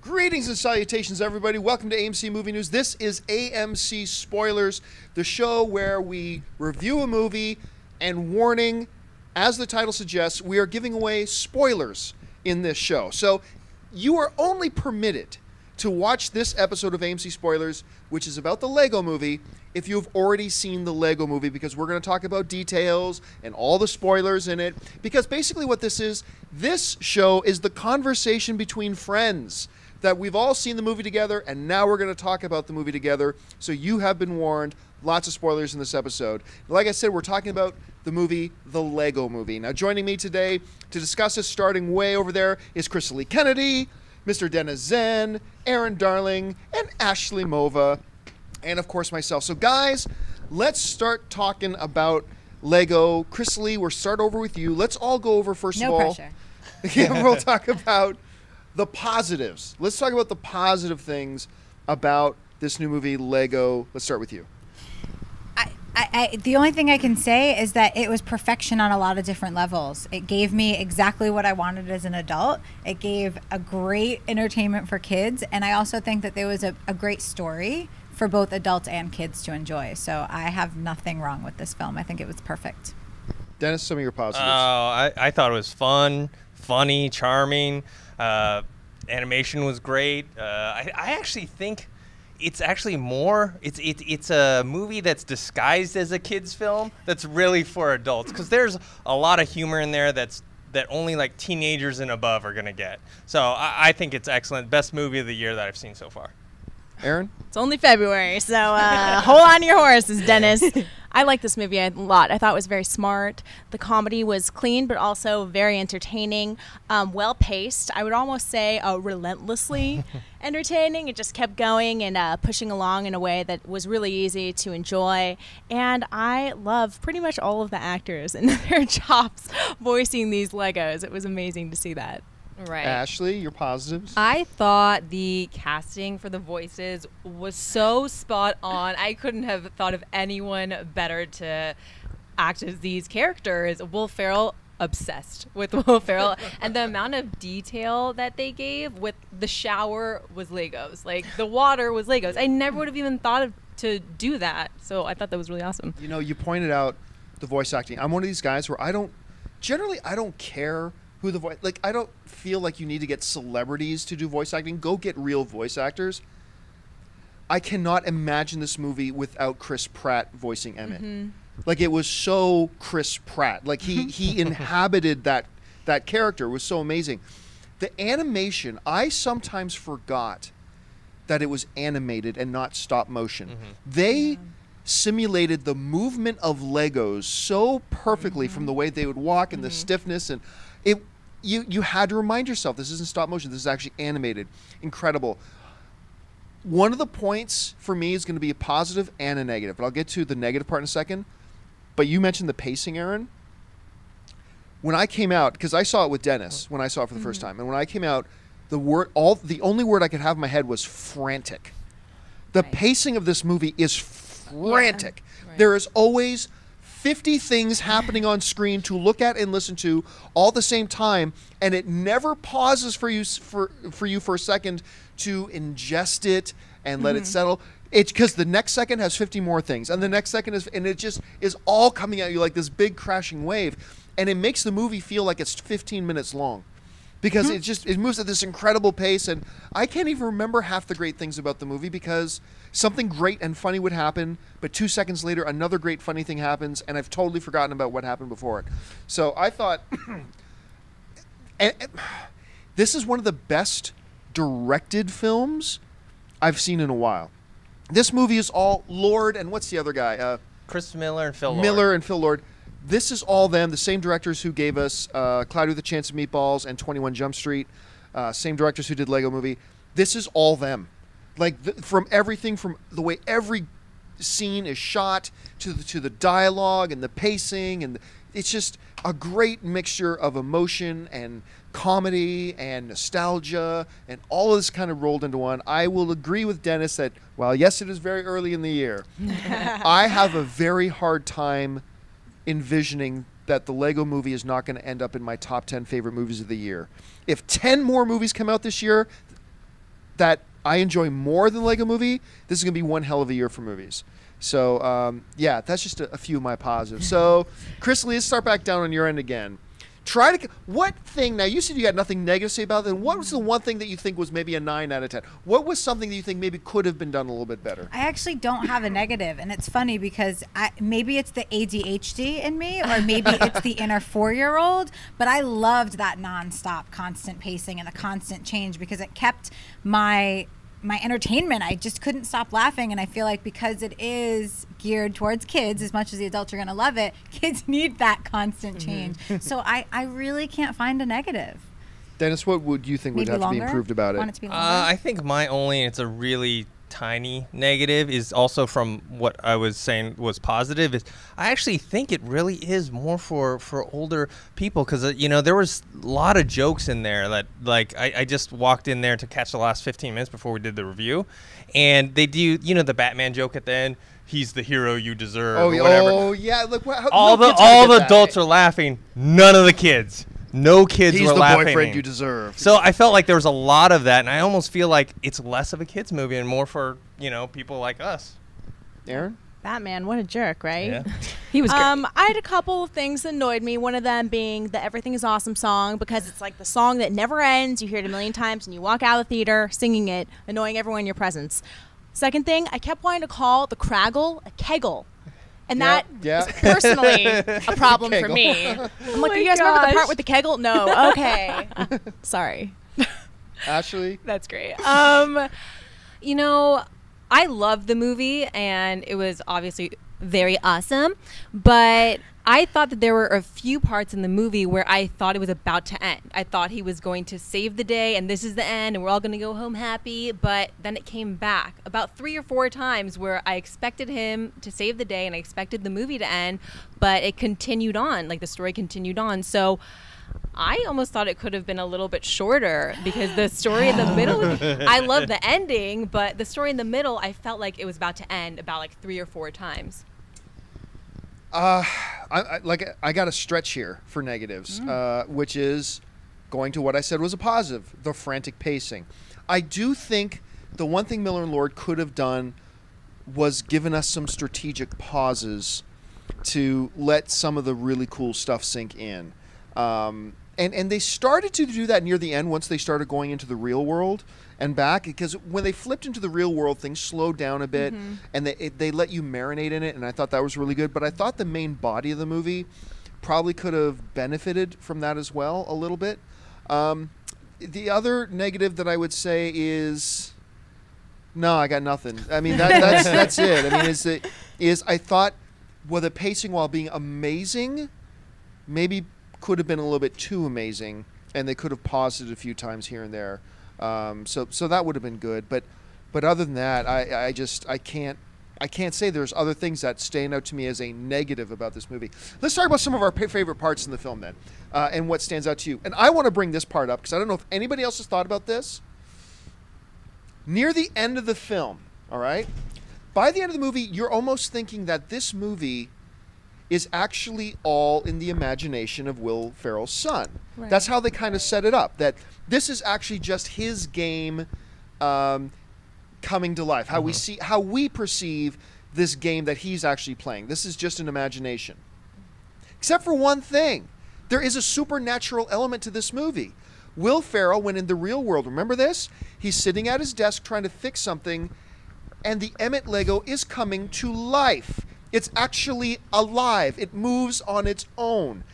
Greetings and salutations, everybody. Welcome to AMC Movie News. This is AMC Spoilers, the show where we review a movie and warning, as the title suggests, we are giving away spoilers in this show. So you are only permitted to watch this episode of AMC Spoilers, which is about the Lego movie, if you've already seen the Lego movie, because we're going to talk about details and all the spoilers in it. Because basically, what this is, this show is the conversation between friends that we've all seen the movie together, and now we're going to talk about the movie together. So you have been warned. Lots of spoilers in this episode. Like I said, we're talking about the movie The Lego Movie. Now, joining me today to discuss this, starting way over there, is Crystal Lee Kennedy, Mr. Dennis Tzeng, Erin Darling, and Ashley Mova, and of course myself. So, guys, let's start talking about Lego. Crystal Lee, we'll start over with you. Let's all go over first No of all. pressure. yeah, we'll talk about the positives. Let's talk about the positive things about this new movie, Lego. Let's start with you. I, I, I, the only thing I can say is that it was perfection on a lot of different levels. It gave me exactly what I wanted as an adult. It gave a great entertainment for kids, and I also think that there was a, a great story for both adults and kids to enjoy. So I have nothing wrong with this film. I think it was perfect. Dennis, some of your Oh, positives. I, I thought it was fun, funny, charming. Uh, animation was great. Uh, I, I actually think it's actually more. It's it, it's a movie that's disguised as a kids film that's really for adults because there's a lot of humor in there that's that only like teenagers and above are gonna get. So I, I think it's excellent. Best movie of the year that I've seen so far. Erin? It's only February, so uh, hold on to your horses, Dennis. I like this movie a lot. I thought it was very smart. The comedy was clean, but also very entertaining, um, well paced. I would almost say uh, relentlessly entertaining. It just kept going and uh, pushing along in a way that was really easy to enjoy. And I love pretty much all of the actors and their chops voicing these Legos. It was amazing to see that. Right. Ashley, your positives? I thought the casting for the voices was so spot on. I couldn't have thought of anyone better to act as these characters. Will Ferrell obsessed with Will Ferrell and the amount of detail that they gave with the shower was Legos. Like the water was Legos. I never would have even thought of to do that. So I thought that was really awesome. you know, you pointed out the voice acting. I'm one of these guys where I don't generally I don't care who the voice like I don't feel like you need to get celebrities to do voice acting. Go get real voice actors. I cannot imagine this movie without Chris Pratt voicing Emmett. Mm-hmm. Like it was so Chris Pratt. Like he he inhabited that that character It was so amazing. The animation, I sometimes forgot that it was animated and not stop motion. Mm-hmm. They simulated the movement of Legos so perfectly from the mm-hmm. way they would walk and the mm-hmm. stiffness and it you you had to remind yourself this isn't stop motion this is actually animated. Incredible. One of the points for me is going to be a positive and a negative but I'll get to the negative part in a second. But you mentioned the pacing Erin. When I came out because I saw it with Dennis when I saw it for the first mm-hmm. time and when I came out the word all the only word I could have in my head was frantic. The Right. pacing of this movie is frantic. Right. There is always 50 things happening on screen to look at and listen to all the same time and it never pauses for you for for you for a second to ingest it and let it mm-hmm. settle. It's because the next second has 50 more things, and the next second is, and it just is all coming at you like this big crashing wave, and it makes the movie feel like it's 15 minutes long because it just it moves at this incredible pace and i can't even remember half the great things about the movie because something great and funny would happen but two seconds later another great funny thing happens and i've totally forgotten about what happened before it so i thought and, and this is one of the best directed films i've seen in a while this movie is all lord and what's the other guy uh, Chris Miller and Phil Lord. Miller and Phil Lord. This is all them, the same directors who gave us uh, Cloudy with a Chance of Meatballs and 21 Jump Street, uh, same directors who did Lego Movie. This is all them. Like th- from everything, from the way every scene is shot to the, to the dialogue and the pacing, and it's just a great mixture of emotion and comedy and nostalgia and all of this kind of rolled into one. I will agree with Dennis that while yes, it is very early in the year, I have a very hard time envisioning that the Lego movie is not going to end up in my top 10 favorite movies of the year. If 10 more movies come out this year that I enjoy more than Lego movie, this is going to be one hell of a year for movies. So, um, yeah, that's just a, a few of my positives. So, Chris Lee, let's start back down on your end again. Try to. What thing? Now, you said you had nothing negative to say about it. What was the one thing that you think was maybe a 9 out of 10? What was something that you think maybe could have been done a little bit better? I actually don't have a negative, and it's funny because I, maybe it's the ADHD in me, or maybe it's the inner four-year-old. But I loved that nonstop, constant pacing and the constant change because it kept my my entertainment. I just couldn't stop laughing, and I feel like because it is geared towards kids, as much as the adults are going to love it, kids need that constant change. so I I really can't find a negative. Dennis, what would you think would have longer. to be improved about it? Want it to be longer? Uh, I think my only, it's a really tiny negative, is also from what I was saying was positive. Is I actually think it really is more for for older people because uh, you know there was a lot of jokes in there that like I, I just walked in there to catch the last 15 minutes before we did the review, and they do you know the Batman joke at the end. He's the hero you deserve. oh, or yeah, whatever. oh, yeah. Look, how, all no the all the that. adults are laughing. None of the kids. No kids He's were the laughing. boyfriend you deserve. So I felt like there was a lot of that, and I almost feel like it's less of a kids movie and more for you know people like us. Erin? Batman, what a jerk, right? Yeah. He was great. Um, I had a couple of things that annoyed me. One of them being the "Everything Is Awesome" song because it's like the song that never ends. You hear it a million times, and you walk out of the theater singing it, annoying everyone in your presence. Second thing, I kept wanting to call the Kragle a kegel, and Yeah, that yeah. is personally a problem for me. I'm like, Oh you guys remember the part with the kegel? No, okay, sorry. Ashley? That's great. Um, you know, I love the movie, and it was obviously very awesome. But I thought that there were a few parts in the movie where I thought it was about to end. I thought he was going to save the day, and this is the end, and we're all going to go home happy. But then it came back about three or four times where I expected him to save the day, and I expected the movie to end, but it continued on. Like the story continued on. So. I almost thought it could have been a little bit shorter because the story in the middle, I love the ending, but the story in the middle, I felt like it was about to end about like three or four times. Uh, I, I like I got a stretch here for negatives, Mm. uh, which is going to what I said was a positive: the frantic pacing. I do think the one thing Miller and Lord could have done was given us some strategic pauses to let some of the really cool stuff sink in. Um, and, and they started to do that near the end once they started going into the real world and back because when they flipped into the real world things slowed down a bit and they, it, they let you marinate in it and i thought that was really good but i thought the main body of the movie probably could have benefited from that as well a little bit um, the other negative that i would say is no, I got nothing. I mean, that, that's that's it. I mean, is it is I thought well, the pacing while being amazing, maybe could have been a little bit too amazing, and they could have paused it a few times here and there. Um, so so that would have been good. But but other than that, I I just I can't. I can't say there's other things that stand out to me as a negative about this movie. Let's talk about some of our favorite parts in the film then, uh, and what stands out to you. And I want to bring this part up because I don't know if anybody else has thought about this near the end of the film, all right? By the end of the movie, you're almost thinking that this movie is actually all in the imagination of Will Ferrell's son. Right. That's how they kind of set it up. That this is actually just his game um, coming to life. How we see, how we perceive this game that he's actually playing. This is just an imagination. Except for one thing, there is a supernatural element to this movie. Will Ferrell, when in the real world, remember this? He's sitting at his desk trying to fix something, and the Emmett Lego is coming to life. It's actually alive, it moves on its own.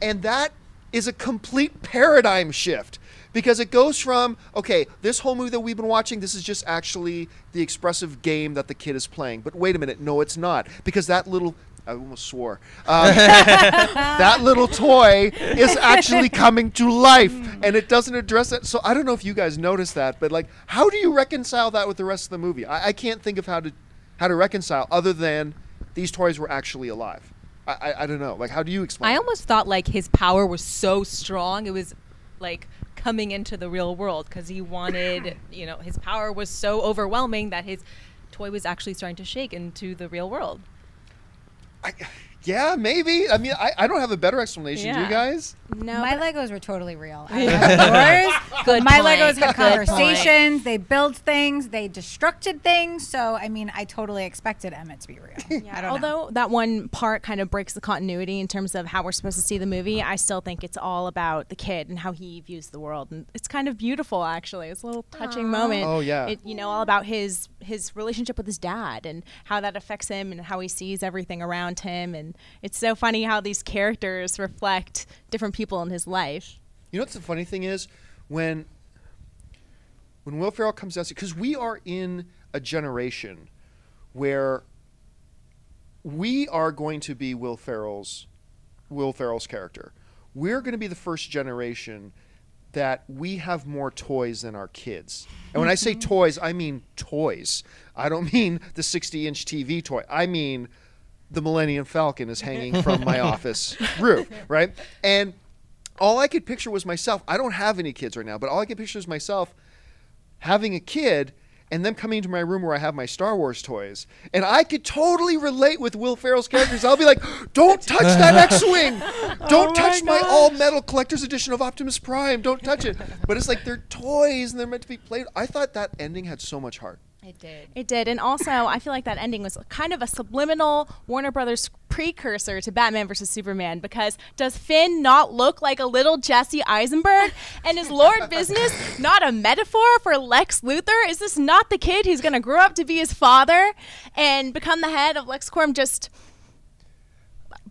And that is a complete paradigm shift because it goes from, okay, this whole movie that we've been watching, this is just actually the expressive game that the kid is playing. But wait a minute, no, it's not. Because that little. I almost swore. Um, that little toy is actually coming to life, and it doesn't address it. So I don't know if you guys noticed that, but like, how do you reconcile that with the rest of the movie? I, I can't think of how to how to reconcile other than these toys were actually alive. I, I, I don't know. Like, how do you explain? I it? almost thought like his power was so strong, it was like coming into the real world because he wanted, you know, his power was so overwhelming that his toy was actually starting to shake into the real world. I, Yeah, maybe. I mean, I, I don't have a better explanation. Do you guys? No, My Legos were totally real. I don't. Good My point. Legos had Good point. conversations. They built things. They destructed things. So I mean, I totally expected Emmett to be real. Yeah, I don't know. although that one part kind of breaks the continuity in terms of how we're supposed to see the movie, I still think it's all about the kid and how he views the world, and it's kind of beautiful actually. It's a little touching moment. Oh, yeah. it, you know, all about his his relationship with his dad and how that affects him and how he sees everything around him, and it's so funny how these characters reflect different people in his life. You know what the funny thing is when when Will Ferrell comes out because we are in a generation where we are going to be Will Ferrell's Will Ferrell's character. We're going to be the first generation that we have more toys than our kids. And when I say mm-hmm. toys, I mean toys. I don't mean the 60-inch TV toy. I mean the Millennium Falcon is hanging from my office roof, right? And all I could picture was myself. I don't have any kids right now, but all I could picture is myself having a kid and them coming into my room where I have my Star Wars toys. And I could totally relate with Will Ferrell's characters. I'll be like, don't touch that X Wing. Oh don't touch my all metal collector's edition of Optimus Prime. Don't touch it. But it's like they're toys and they're meant to be played. I thought that ending had so much heart. It did. It did, and also I feel like that ending was kind of a subliminal Warner Brothers precursor to Batman versus Superman because does Finn not look like a little Jesse Eisenberg? And is Lord Business not a metaphor for Lex Luthor? Is this not the kid who's going to grow up to be his father and become the head of LexCorp? Just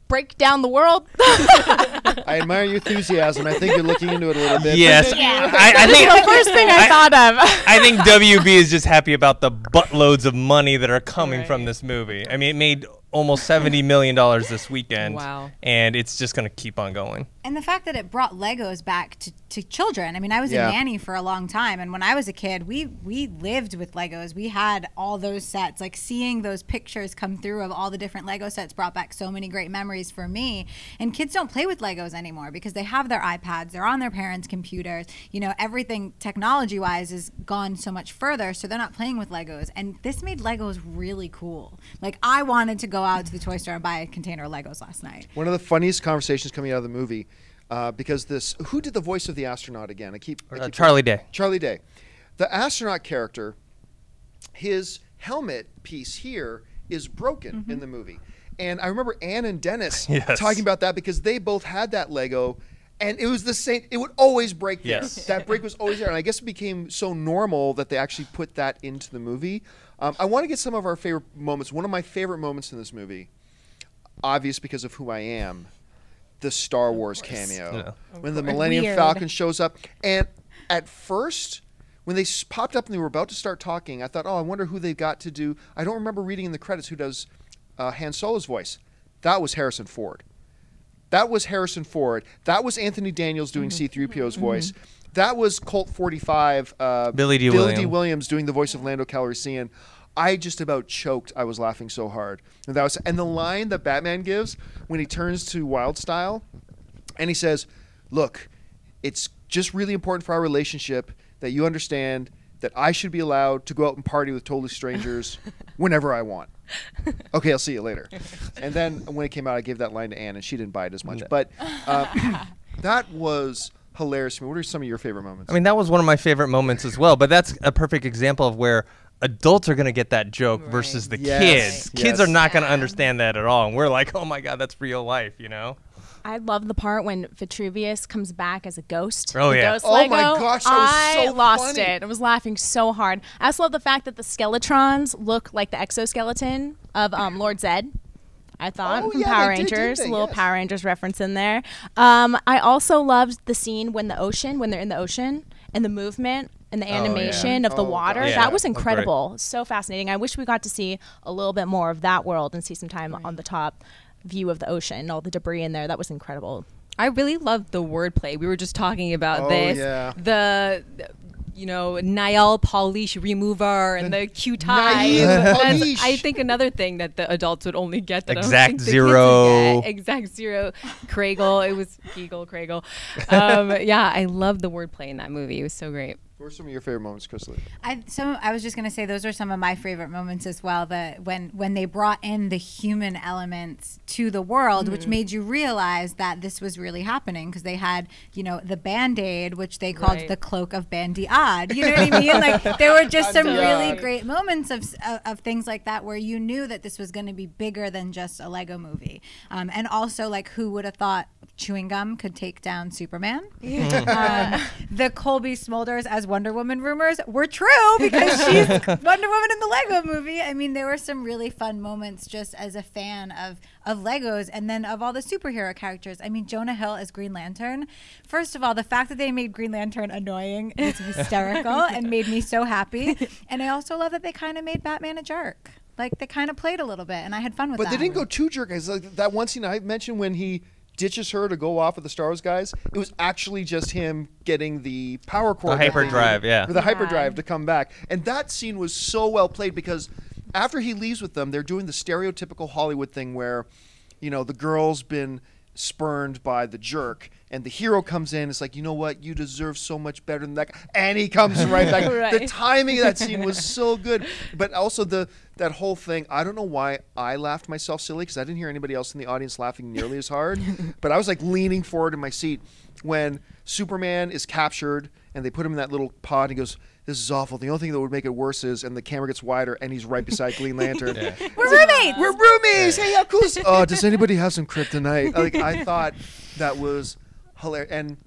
break down the world. I admire your enthusiasm. I think you're looking into it a little bit. Yes, I, I the first thing I, thought of. I think WB is just happy about the buttloads of money that are coming from this movie. I mean, it made almost seventy million dollars this weekend. Wow. And it's just gonna keep on going. And the fact that it brought Legos back to, to children. I mean, I was Yeah. a nanny for a long time, and when I was a kid, we we lived with Legos. We had all those sets. Like seeing those pictures come through of all the different Lego sets brought back so many great memories for me. And kids don't play with Legos anymore because they have their iPads, they're on their parents' computers. You know, everything technology wise has gone so much further, so they're not playing with Legos. And this made Legos really cool. Like I wanted to go out to the toy store and buy a container of Legos last night. One of the funniest conversations coming out of the movie, uh, because this who did the voice of the astronaut again? I keep, I Uh, Charlie Day. Charlie Day, the astronaut character, his helmet piece here is broken in the movie, and I remember Ann and Dennis Yes. talking about that because they both had that Lego. And it was the same. It would always break there. Yes. That break was always there, and I guess it became so normal that they actually put that into the movie. Um, I want to get some of our favorite moments. One of my favorite moments in this movie, obvious because of who I am, the Star Wars cameo Yeah. when the Millennium Weird. Falcon shows up. And at first, when they popped up and they were about to start talking, I thought, oh, I wonder who they got to do. I don't remember reading in the credits who does uh, Han Solo's voice. That was Harrison Ford. That was Harrison Ford. That was Anthony Daniels doing C3PO's voice. That was Colt 45. Uh, Billy Dee. Billy Dee. Williams. Williams doing the voice of Lando Calrissian. I just about choked. I was laughing so hard. And that was and the line that Batman gives when he turns to Wyldstyle, and he says, "Look, it's just really important for our relationship that you understand that I should be allowed to go out and party with totally strangers whenever I want." Okay, I'll see you later. And then when it came out, I gave that line to Anne, and she didn't buy it as much. But uh, that was hilarious to me. What are some of your favorite moments? I mean, that was one of my favorite moments as well. But that's a perfect example of where adults are going to get that joke Right. versus the Yes, kids. Kids are not going to understand that at all. And we're like, oh my God, that's real life, you know? I love the part when Vitruvius comes back as a ghost. Oh, yeah. Ghost Oh Lego. my gosh, that was I so lost funny. it. I was laughing so hard. I also love the fact that the Skeletrons look like the exoskeleton of um, Lord Zedd. I thought Oh, from yeah, Power they did, didn't Rangers, a little Yes. Power Rangers reference in there. Um, I also loved the scene when the ocean, when they're in the ocean, and the movement and the yeah. animation of the Oh, water. Yeah. That was that was incredible. So fascinating. I wish we got to see a little bit more of that world and see some time on the top view of the ocean, all the debris in there. That was incredible. I really loved the wordplay. We were just talking about Oh, this. yeah. The, the, you know, Niall polish remover and the cute tie. Nail That's, polish. I think another thing that the adults would only get that I don't Exact think zero. Exact zero. Kragle. It was Kegel, Kragle. Um, yeah, I loved the wordplay in that movie. It was so great. What were some of your favorite moments, Chris Lee? I some I was just gonna say those are some of my favorite moments as well. That when when they brought in the human elements to the world, which Mm-hmm. made you realize that this was really happening because they had you know the band aid, which they called Right. the cloak of Bandy Odd. You know what I mean? Like there were just some really great moments of, of of things like that where you knew that this was going to be bigger than just a Lego movie, um, and also like who would have thought chewing gum could take down Superman? um, the Cobie Smulders as Wonder Woman rumors were true because she's Wonder Woman in the Lego movie. I mean, there were some really fun moments just as a fan of of Legos and then of all the superhero characters. I mean, Jonah Hill as Green Lantern. First of all, the fact that they made Green Lantern annoying is hysterical and made me so happy. And I also love that they kind of made Batman a jerk. Like they kind of played a little bit, and I had fun with that. But that. they didn't go too jerk. It's like that one scene I mentioned when he ditches her to go off with the Star Wars guys. It was actually just him getting the power cord, that they hyperdrive, yeah. for the Yeah. hyperdrive to come back. And that scene was so well played because after he leaves with them, they're doing the stereotypical Hollywood thing where, you know, the girl's been spurned by the jerk. And the hero comes in. It's like, you know what? You deserve so much better than that. And he comes right back. The timing of that scene was so good, but also the that whole thing. I don't know why I laughed myself silly because I didn't hear anybody else in the audience laughing nearly as hard. but I was like leaning forward in my seat when Superman is captured and they put him in that little pod. And he goes, "This is awful. The only thing that would make it worse is," and the camera gets wider and he's right beside Green Lantern. We're roommates. We're roomies. Hey, how cool is? Oh, uh, does anybody have some kryptonite? Like I thought that was hilarious. And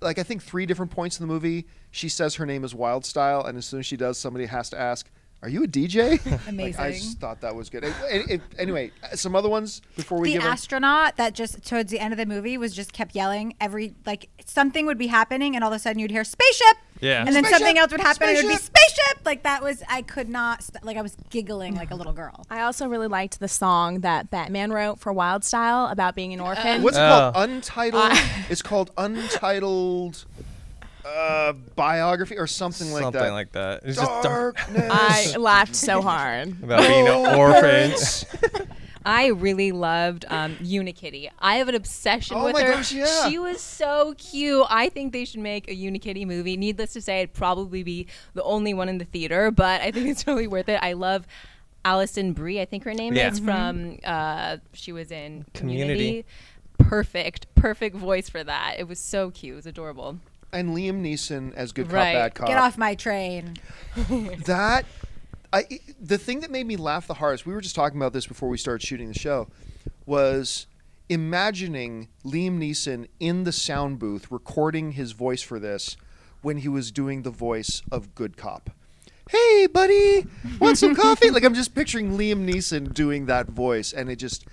like I think three different points in the movie, she says her name is Wyldstyle, and as soon as she does, somebody has to ask, "Are you a DJ?" Like, I just thought that was good. It- it- anyway, some other ones before we the give. them- astronaut that just towards the end of the movie was just kept yelling every like something would be happening and all of a sudden you'd hear spaceship Yeah. and then Spaceship! something else would happen and it would be Spaceship! spaceship like that was i could not st- like i was giggling like a little girl I also really liked the song that Batman wrote for Wyldstyle about being an orphan. What's it Oh. called? Untitled. it's called Untitled uh, Biography or something like that. Something like that. It's just dark Darkness. I laughed so hard. about being an orphan. I really loved um, Unikitty. I have an obsession Oh with my her. gosh, yeah. She was so cute. I think they should make a Unikitty movie. Needless to say, it'd probably be the only one in the theater, but I think it's really worth it. I love Alison Brie, I think her name Yeah. is from. Uh, she was in Community. Community. Perfect, perfect voice for that. It was so cute. It was adorable. and Liam Neeson as good cop, Right. bad cop. get off my train that I the thing that made me laugh the hardest. We were just talking about this before we started shooting the show. Was imagining Liam Neeson in the sound booth recording his voice for this when he was doing the voice of Good Cop. Hey, buddy, want some coffee? like I'm just picturing Liam Neeson doing that voice, and it just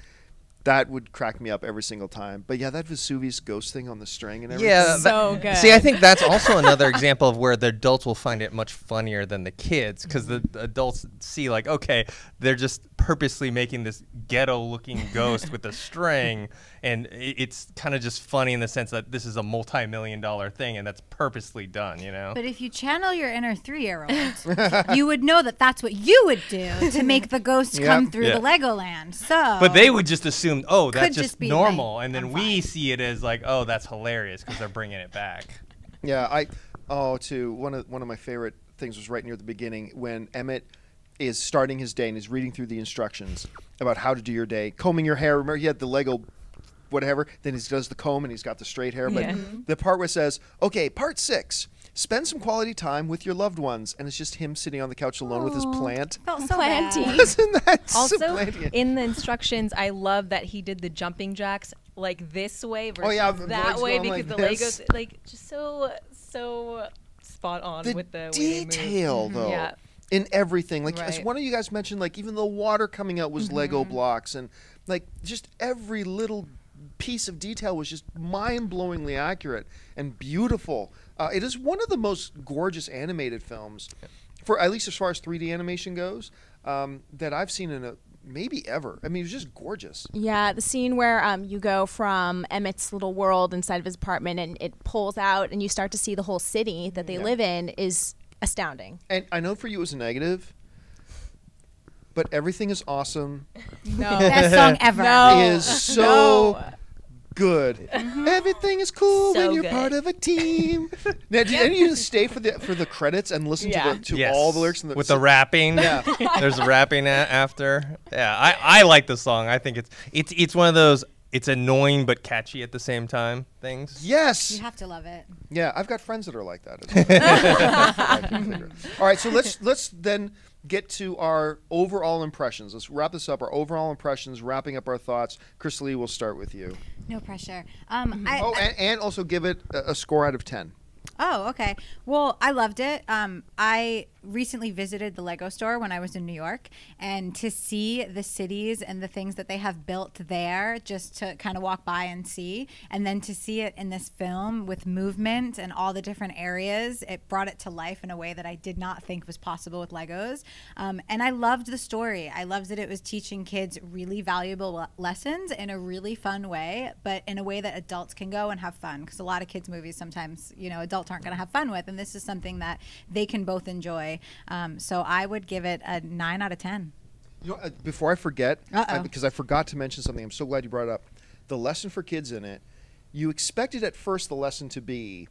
that would crack me up every single time. But yeah, that Vitruvius ghost thing on the string and everything. Yeah, So that- good. See, I think that's also another example of where the adults will find it much funnier than the kids because the the adults see like, okay, they're just purposely making this ghetto-looking ghost with a string, and i- it's kind of just funny in the sense that this is a multi-million dollar thing, and that's purposely done, you know. but if you channel your inner three-year-old you would know that that's what you would do to make the ghost Yep. come through Yeah. the legoland so But they would just assume, oh, that's just, just normal, like, and then I'm we fine. see it as like, oh, that's hilarious because they're bringing it back. Yeah, I oh too one of one of my favorite things was right near the beginning when Emmett is starting his day and is reading through the instructions about how to do your day, combing your hair. Remember he had the Lego whatever, then he does the comb and he's got the straight hair. But Yeah. the part where it says, Okay, part six. Spend some quality time with your loved ones, and it's just him sitting on the couch alone with his plant. felt so planty. Wasn't that Also, supplanting? in the instructions, I love that he did the jumping jacks like this way versus Oh, yeah, that way because like the this. Legos like just so so spot on the with the way they move. detail though Yeah. In everything. Like as Right. Mm-hmm. one of you guys mentioned like even the water coming out was lego blocks and like just every little piece of detail was just mind-blowingly accurate and beautiful. Uh, it is one of the most gorgeous animated films for at least as far as 3d animation goes um, that i've seen in a maybe ever. I mean it was just gorgeous. Yeah, the scene where um, you go from Emmett's little world inside of his apartment and it pulls out and you start to see the whole city that they live in is astounding. and i know for you it was a negative but everything is awesome No. best song ever No. is so No. good. Mm-hmm. Everything is cool when you're good. part of a team. now, did any of you stay for the for the credits and listen Yeah. to the, to Yes. all the lyrics? The, with the rapping. Yeah. There's the rapping a- after. Yeah, I, I like the song. I think it's it's it's one of those it's annoying but catchy at the same time things. Yes. You have to love it. Yeah, I've got friends that are like that. Well. I can figure it. All right, so let's let's then get to our overall impressions. Let's wrap this up. Our overall impressions, wrapping up our thoughts. Chris Lee, we'll start with you. No pressure. Um, I, Oh, and, and also give it a, a score out of ten. Oh, okay. Well, I loved it. Um, I recently visited the Lego store when I was in New York, and to see the cities and the things that they have built there, just to kind of walk by and see, and then to see it in this film with movement and all the different areas, it brought it to life in a way that I did not think was possible with Legos. Um, and I loved the story. I loved that it was teaching kids really valuable lessons in a really fun way, but in a way that adults can go and have fun. Because a lot of kids' movies sometimes, you know, adults aren't going to have fun with, and this is something that they can both enjoy. Um, so I would give it a nine out of ten. You know, uh, before I forget, I- because I forgot to mention something, I'm so glad you brought it up. The lesson for kids in it, you expected at first the lesson to be,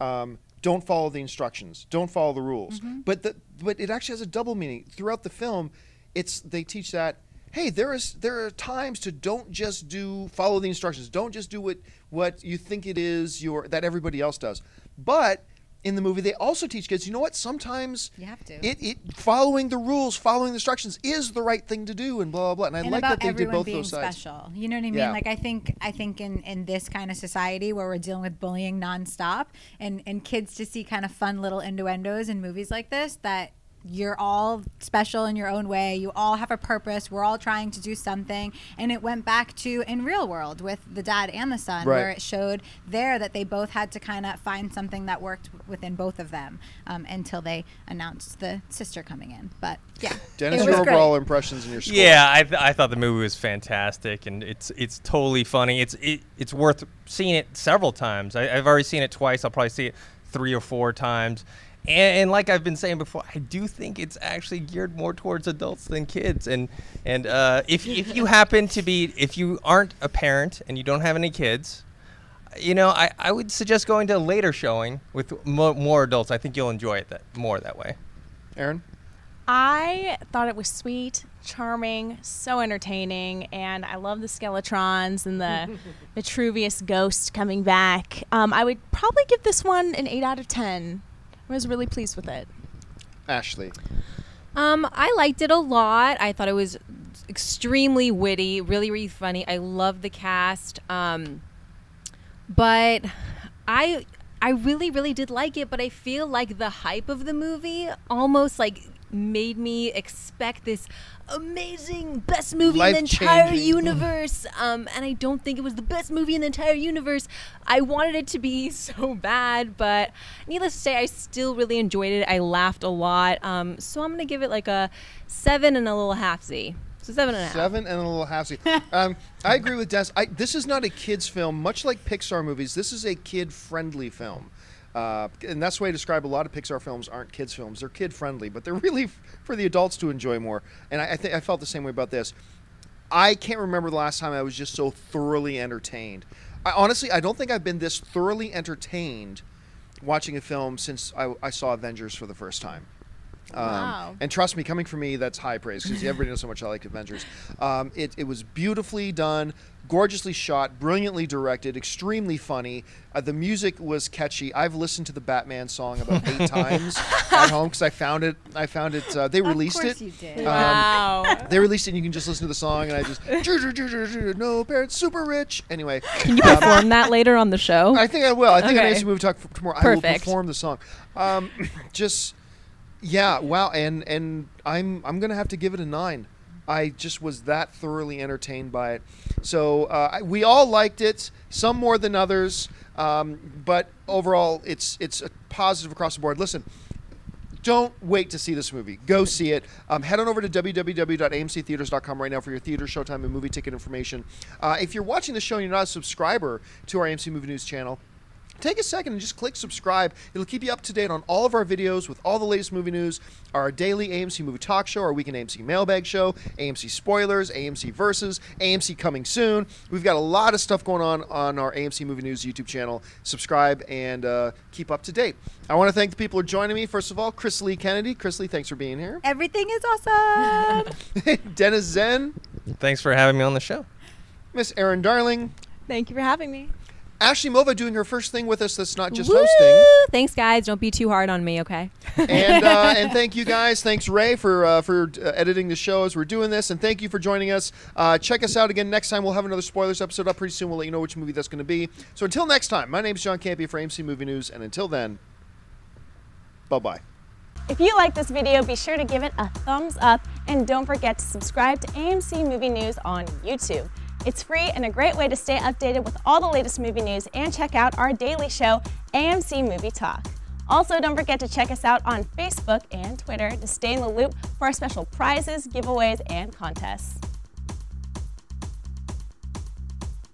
um, don't follow the instructions, don't follow the rules. Mm-hmm. But the, but it actually has a double meaning throughout the film. It's they teach that. Hey, there is there are times to don't just do follow the instructions. Don't just do what what you think it is your that everybody else does. But in the movie, they also teach kids. You know what? Sometimes You have to. It, it following the rules, following the instructions is the right thing to do, and blah blah blah. And I and like that they did both being those sides. special. You know what I mean? Yeah. Like I think I think in in this kind of society where we're dealing with bullying nonstop, and and kids to see kind of fun little innuendos in movies like this that. You're all special in your own way. You all have a purpose. We're all trying to do something. And it went back to in real world with the dad and the son, Right. where it showed there that they both had to kind of find something that worked within both of them um, until they announced the sister coming in. But yeah, Dennis, your was great. overall impressions and your score. Yeah, I, th- I thought the movie was fantastic, and it's it's totally funny. It's it, it's worth seeing it several times. I, I've already seen it twice. I'll probably see it three or four times. And, and like I've been saying before, I do think it's actually geared more towards adults than kids. And and uh, if if you happen to be if you aren't a parent and you don't have any kids, you know, I, I would suggest going to a later showing with mo- more adults. I think you'll enjoy it that more that way. Erin. I thought it was sweet, charming, so entertaining, and I love the Skeletrons and the Vitruvius ghost coming back. Um, I would probably give this one an 8 out of 10. I was really pleased with it. Ashley. Um, I liked it a lot. I thought it was extremely witty, really, really funny. I love the cast. Um, but I I really, really did like it, but I feel like the hype of the movie almost like made me expect this amazing best movie in the entire Life-changing. universe. Um, and I don't think it was the best movie in the entire universe. I wanted it to be so bad, but needless to say, I still really enjoyed it. I laughed a lot. Um, so I'm gonna give it like a seven and a little half Z. So seven and a half. Seven and a little half. C. um, I agree with Des. I, this is not a kids' film, much like Pixar movies. This is a kid-friendly film, uh, and that's the way I describe a lot of Pixar films aren't kids' films. They're kid-friendly, but they're really f- for the adults to enjoy more. And I, I think I felt the same way about this. I can't remember the last time I was just so thoroughly entertained. I, honestly, I don't think I've been this thoroughly entertained watching a film since I, I saw Avengers for the first time. Um, Wow. And trust me, coming from me, that's high praise because everybody knows how much I like Avengers. Um, it, it was beautifully done, gorgeously shot, brilliantly directed, extremely funny. Uh, the music was catchy. I've listened to the Batman song about eight times at home because I found it. I found it. Uh, they released of course it. you did. Um, Wow. They released it, and you can just listen to the song, and I just "Choo, choo, choo, choo, choo, no parents, super rich. Anyway, Can you perform that later on the show? I think I will. I think on Okay. AC Movie Talk f- tomorrow I will Perfect. perform the song. Um, just yeah, wow, and and I'm I'm gonna have to give it a nine. I just was that thoroughly entertained by it. So uh, we all liked it, some more than others, um, but overall, it's it's a positive across the board. Listen, don't wait to see this movie. Go see it. Um, head on over to www.amctheaters.com right now for your theater, showtime, and movie ticket information. Uh, if you're watching the show and you're not a subscriber to our AMC Movie News channel, take a second and just click subscribe. It'll keep you up to date on all of our videos with all the latest movie news, our daily AMC movie talk show, our weekend AMC mailbag show, AMC spoilers, AMC versus, AMC coming soon. We've got a lot of stuff going on on our AMC movie news YouTube channel. Subscribe and uh, keep up to date. I want to thank the people who are joining me. First of all, Chris Lee Kennedy. Chris Lee, thanks for being here. Everything is awesome. Dennis Tzeng, Thanks for having me on the show. Miss Erin Darling, Thank you for having me. Ashley Mova doing her first thing with us that's not just Woo! hosting. Thanks, guys. Don't be too hard on me, okay? and uh, and thank you guys. Thanks Ray for uh, for uh, editing the show as we're doing this, and thank you for joining us. Uh, check us out again next time. We'll have another spoilers episode up pretty soon. We'll let you know which movie that's going to be. So until next time, my name's John Campea for AMC Movie News, and until then, bye bye. If you like this video, be sure to give it a thumbs up and don't forget to subscribe to AMC Movie News on YouTube. It's free and a great way to stay updated with all the latest movie news and check out our daily show, AMC Movie Talk. Also, don't forget to check us out on Facebook and Twitter to stay in the loop for our special prizes, giveaways, and contests.